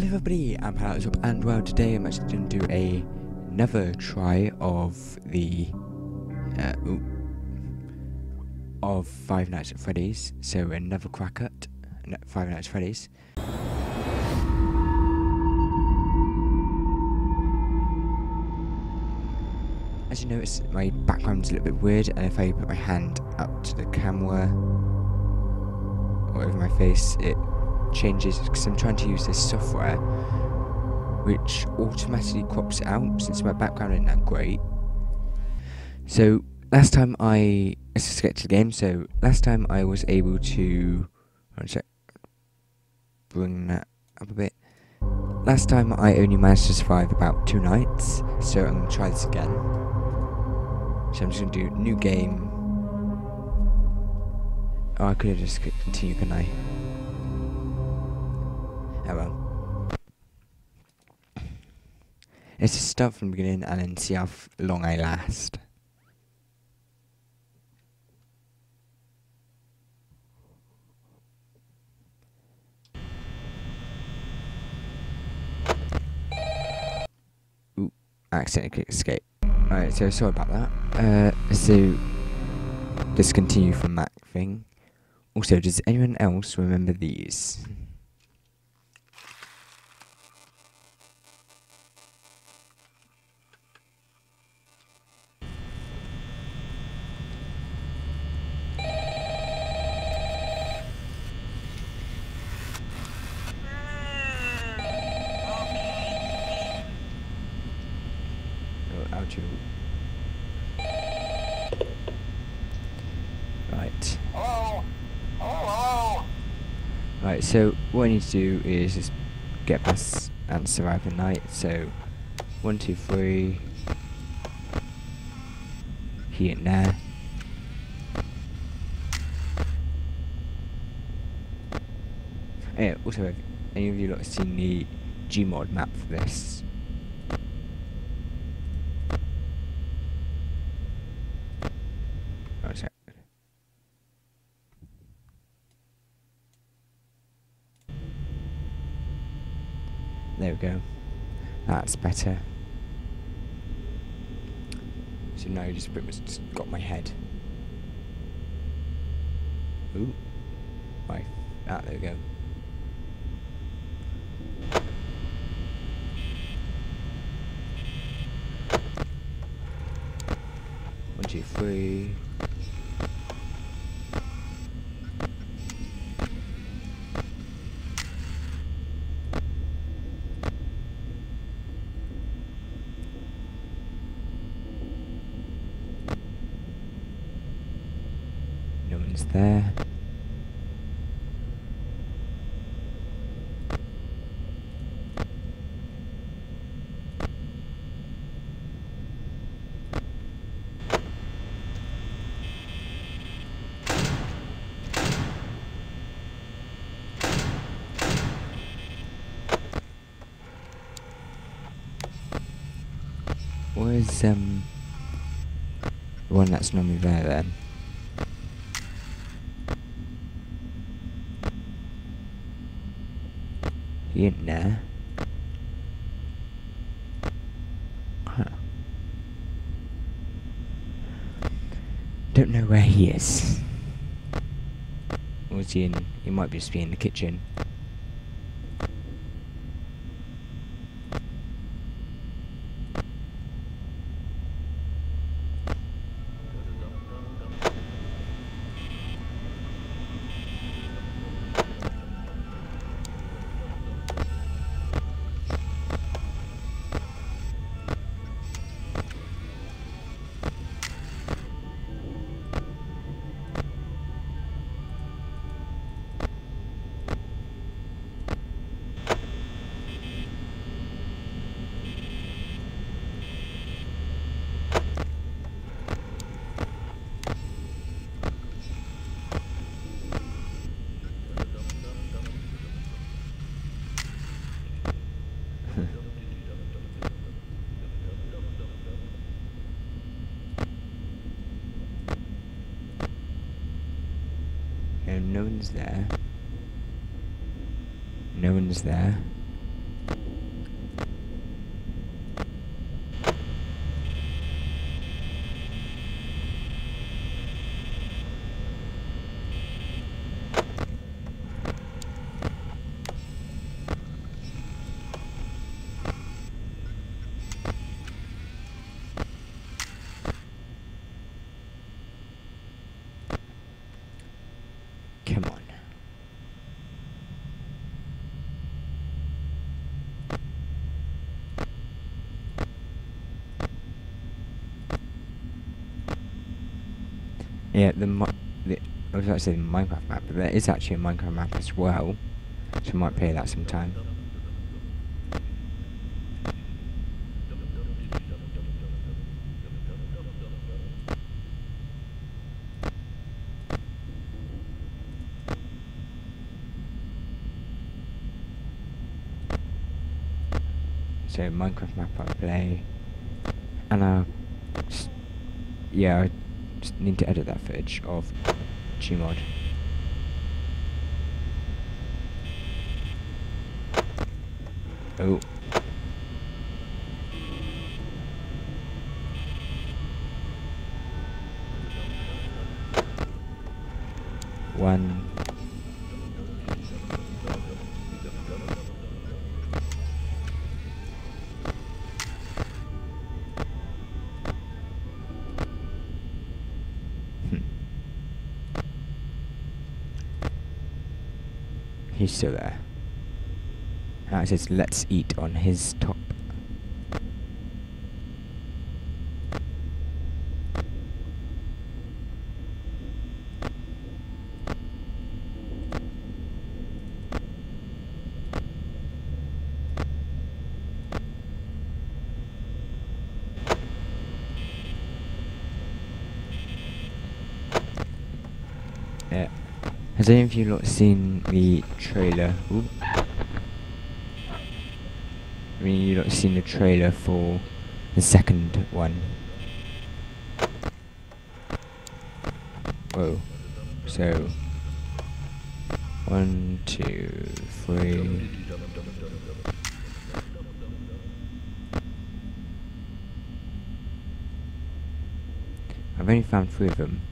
Hello everybody, I'm Pyrolaptop and well today I'm actually going to do a, another try of the uh, ooh, of Five Nights at Freddy's. So another crack at Five Nights at Freddy's. As you notice, my background's a little bit weird, and if I put my hand up to the camera or over my face, it changes because I'm trying to use this software which automatically crops it out since my background isn't that great. So last time I let's get to the game. So last time I was able to check bring that up a bit. Last time I only managed to survive about two nights, so I'm gonna try this again. So I'm just gonna do new game. Oh, I could have just continued, couldn't I? Well. Let's just start from the beginning and then see how long I last. Ooh, accidentally escape. Alright, so sorry about that. Uh, so, discontinue from that thing. Also, does anyone else remember these? Ouch. Right. Hello? Hello? Right, so what I need to do is just get past and survive the night. So, one, two, three. Here and there. Yeah, also, have any of you lot seen the Gmod map for this? Oh, sorry. There we go. That's better. So now you just pretty much just got my head. Ooh. Right. Ah, there we go. One, two, three. No one's there. Where's um one that's normally there then? Ain't. Huh. Don't know where he is. Was he in? He might just be in the kitchen. One's there. No one's there. Yeah, the, the I was about to say the Minecraft map, but there is actually a Minecraft map as well, so we might play that sometime. So Minecraft map I play, and I, yeah, I just need to edit that footage of Gmod. Oh. One. Still there. Now it says let's eat on his top. Yeah. Has any of you lot seen the trailer? Ooh. I mean, you lot seen the trailer for the second one? Whoa. So. One, two, three. I've only found three of them.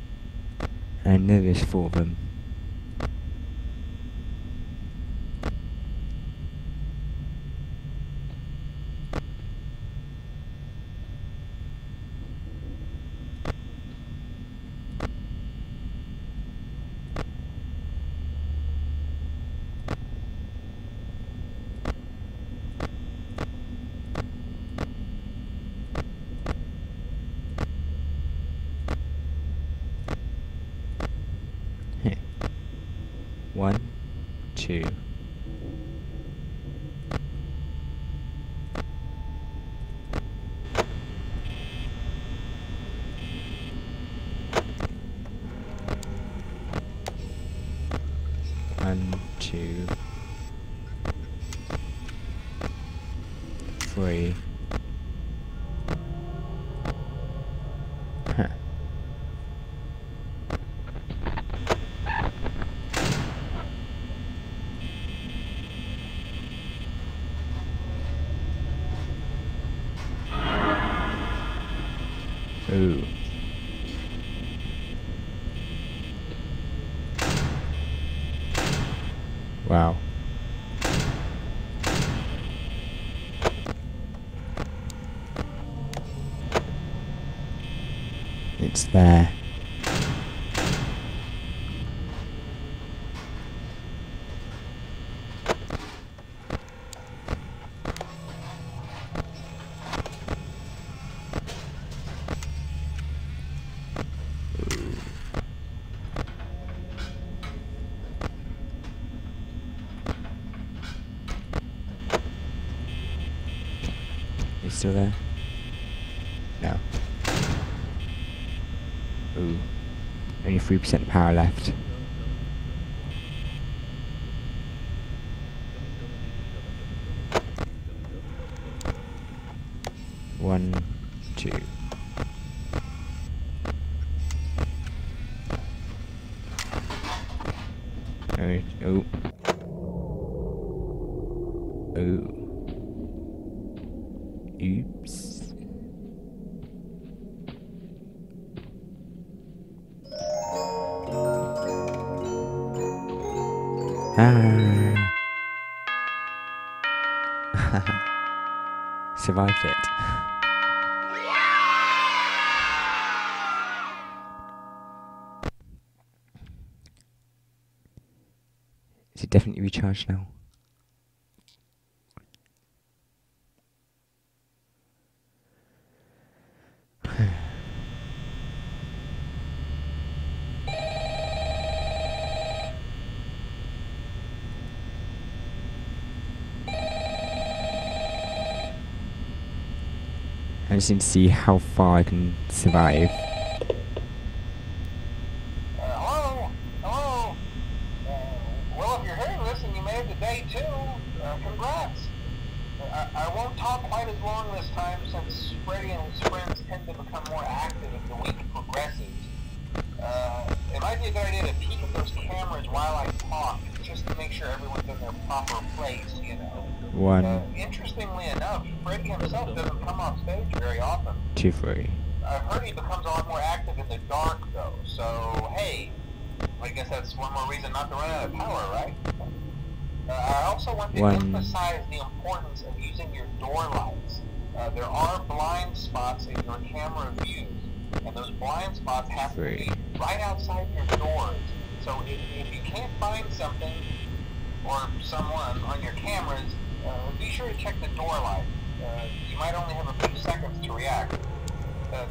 And I know there's four of them. One, two. One, two, three. Huh. Ooh. Wow. It's there. There? No. Ooh. Only 3% power left. One, two. Oh, oh. Survived it. Is it definitely recharged now? I just need to see how far I can survive. Hello? Hello? Uh, well, if you're hearing this and you made it to day two, uh, congrats. I, I won't talk quite as long this time since Freddy and his friends tend to become more active as the week progresses. Uh, it might be a good idea to peek at those cameras while I talk, just to make sure everyone's in their proper place, you know. One, Uh, enough, himself doesn't come off stage very often. two, three. I've heard he becomes a lot more active in the dark, though. So, hey, I guess that's one more reason not to run out of power, right? Uh, I also want to One. emphasize the importance of using your door lights. Uh, there are blind spots in your camera views, and those blind spots have Three. to be right outside your doors. So if, if you can't find something or someone on your cameras, uh, be sure to check the door light. Uh, you might only have a few seconds to react. Uh,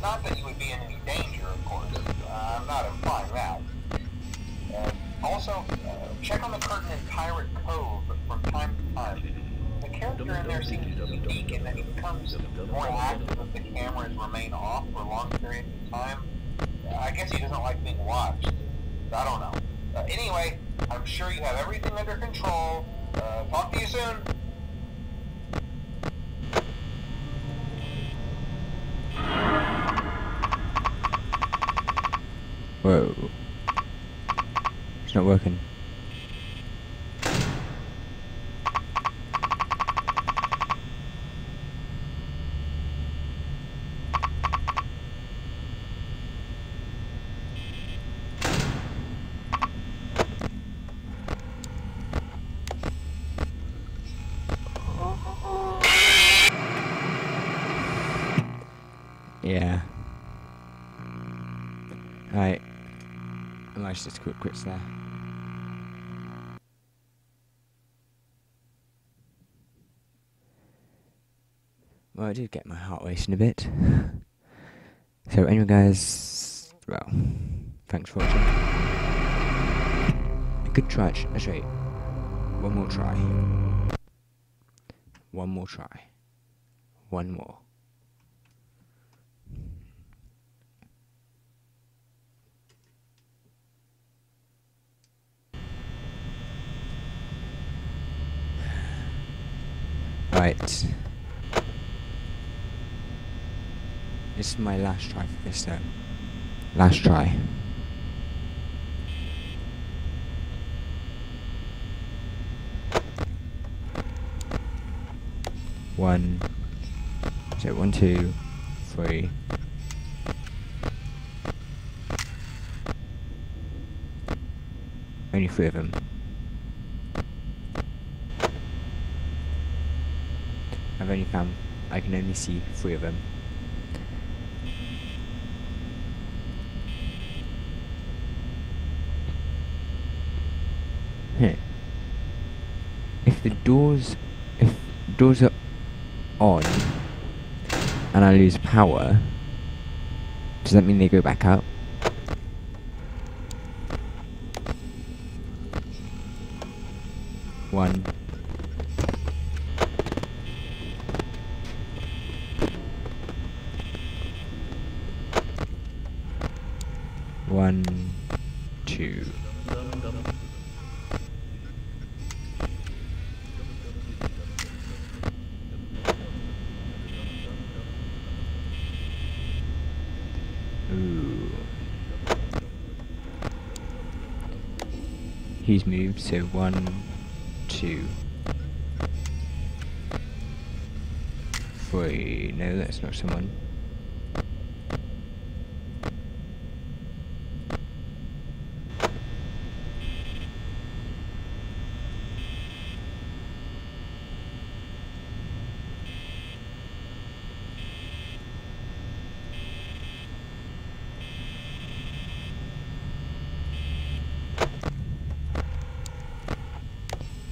not that you would be in any danger, of course. Uh, I'm not implying that. Uh, also, uh, check on the curtain in Pirate Cove from time to time. The character in there seems unique in that he becomes more active if the cameras remain off for long periods of time. I guess he doesn't like being watched. I don't know. Uh, anyway, I'm sure you have everything under control. Uh, talk to you soon. Whoa. It's not working. Yeah. Right. I might just quick quits there. Well, I did get my heart racing a bit. So, anyway, guys, well, thanks for watching. A good try. Actually, uh, one more try. One more try. One more. Right. This is my last try for this though. Last try. One. So one, two, three. Only three of them. I've only I can only see three of them. If the doors if doors are on and I lose power, does that mean they go back up? One. One, two. Ooh. He's moved, so one, two, three. No, that's not someone.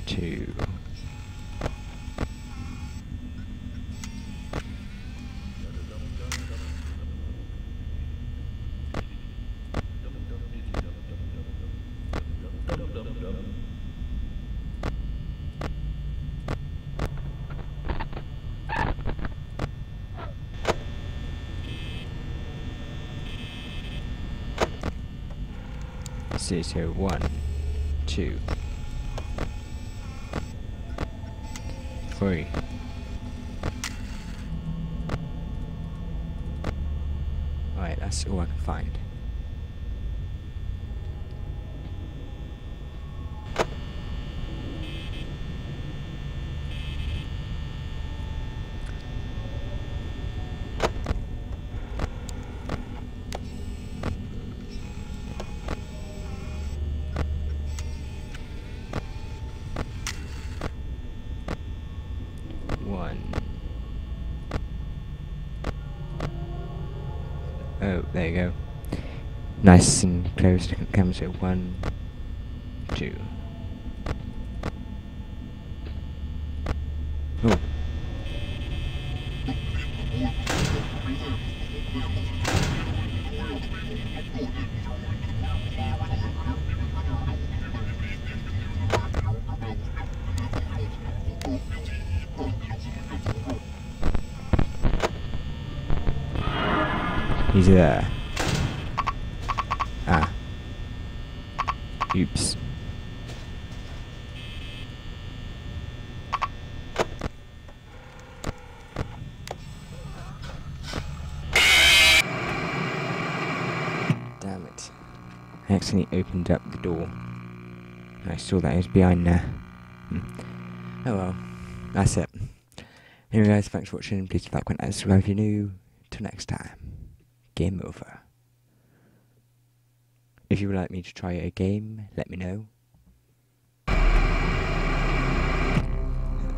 Two. Let's see, so one, two, three. Alright, that's all I can find. One. Oh, there you go. Nice and close to camera. So one, two. Oh. There. Ah. Oops. Damn it. I accidentally opened up the door. I saw that it was behind there. Hmm. Oh well. That's it. Anyway guys, thanks for watching. Please like, comment, and subscribe if you're new. Till next time. Game over. If you would like me to try a game, let me know.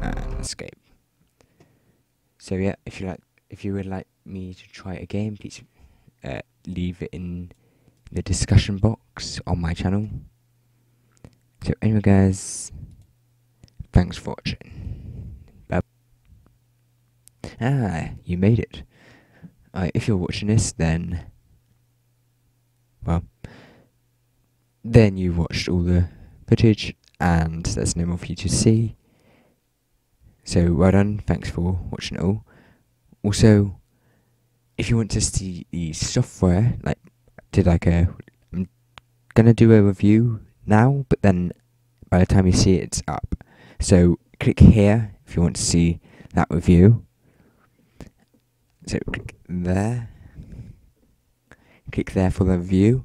And escape. So yeah, if you like, if you would like me to try a game, please uh, leave it in the discussion box on my channel. So anyway, guys, thanks for watching. Bye. Ah, you made it. Uh, if you're watching this, then well, then you watched all the footage, and there's no more for you to see. So well done. Thanks for watching it all. Also, if you want to see the software, like did like a, I'm gonna do a review now, but then by the time you see it, it's up. So click here if you want to see that review. So click there. Click there for the review.